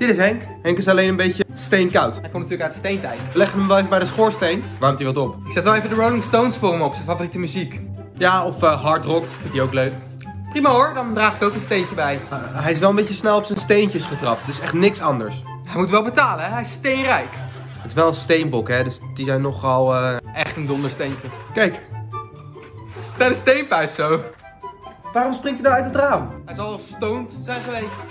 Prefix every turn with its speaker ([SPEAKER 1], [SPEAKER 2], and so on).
[SPEAKER 1] Dit is Henk. Henk is alleen een beetje steenkoud.
[SPEAKER 2] Hij komt natuurlijk uit steentijd.
[SPEAKER 1] We leggen hem wel even bij de schoorsteen. Warmt hij wat op.
[SPEAKER 2] Ik zet wel even de Rolling Stones voor hem op, zijn favoriete muziek.
[SPEAKER 1] Ja, of uh, hard rock. Vindt hij ook leuk.
[SPEAKER 2] Prima hoor, dan draag ik ook een steentje bij.
[SPEAKER 1] Eh, hij is wel een beetje snel op zijn steentjes getrapt. Dus echt niks anders.
[SPEAKER 2] Hij moet wel betalen, hè? hij is steenrijk.
[SPEAKER 1] Het is wel een steenbok, hè? Dus die zijn nogal... Uh...
[SPEAKER 2] Echt een dondersteentje.
[SPEAKER 1] Kijk.
[SPEAKER 2] Het is net een steenpuis zo.
[SPEAKER 1] Waarom springt hij nou uit het raam?
[SPEAKER 2] Hij zal stoned zijn geweest.